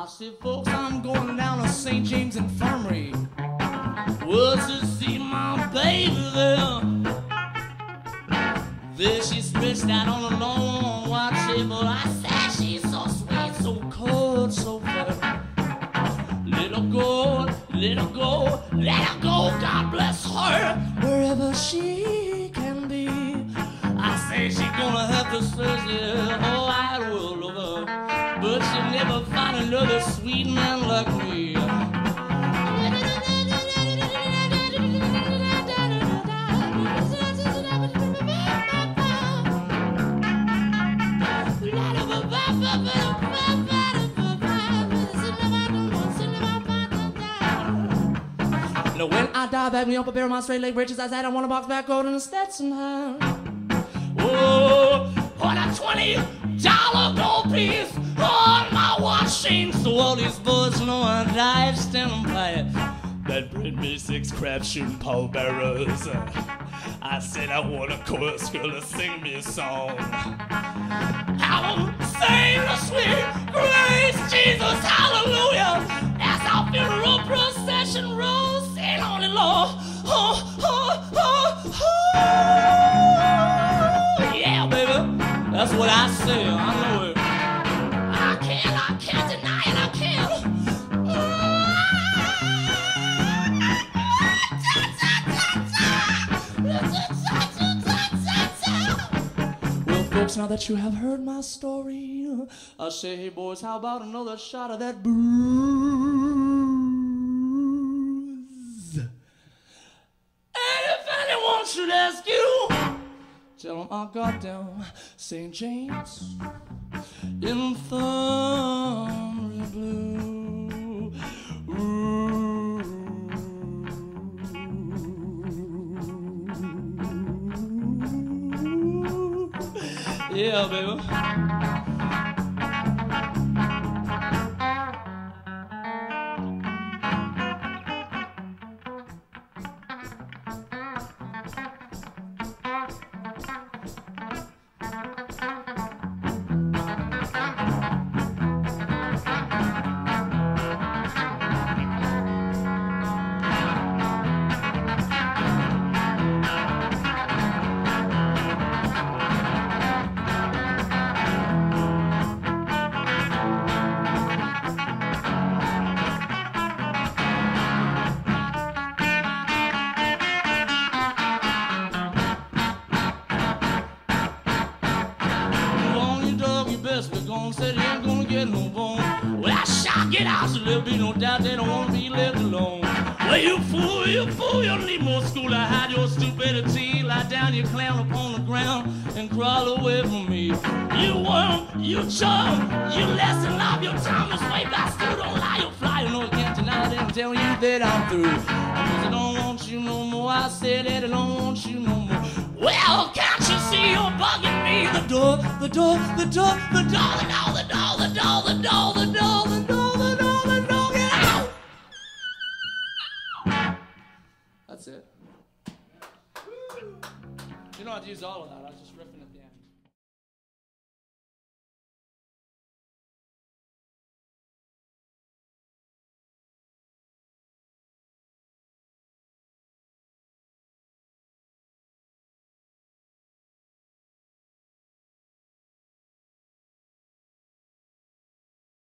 I said, folks, I'm going down to St. James Infirmary. Was to see my baby there. There she stretched out on a long white table. I said, she's so sweet, so cold, so fair. Let her go, let her go, let her go. God bless her wherever she can be. I say she gonna have to search the whole wide world but never find another sweet man like me. Now when I die, back me up a of my straight leg breeches. I said I want a box back road and a Stetson hat. Oh, what a twenty dollar gold piece all these boys know I dive standing by it. That bred me six crab shooting pallbearers. Uh, I said I want a chorus girl to sing me a song. I'll sing the sweet praise, Jesus, hallelujah. As our funeral procession rolls in on the Lord. Oh, oh, oh, oh. Yeah, baby. That's what I say. Now that you have heard my story, I say, hey, boys, how about another shot of that booze? And if anyone should ask you, tell them I got down St. James Infirmary Blue. Ooh. Yeah, baby. Gone. Said you ain't gonna get no bone. Well, I shot get out, so there'll be no doubt they don't wanna be left alone. Well, you fool, you fool, you need more school to hide your stupidity. Lie down, you clown upon the ground and crawl away from me. You worm, you chum, you lesson off your tongue. This way bastard, don't lie, you fly. You know you can't deny it and tell you that I'm through. Cause I don't want you no more. I said that I don't want you no more. Well, can't you're bugging me? The door, the door, the door, the door, the door, the door, the door, the door, the door, the door, the door, the door, get out! That's it. You don't have to use all of that. I was just riffing it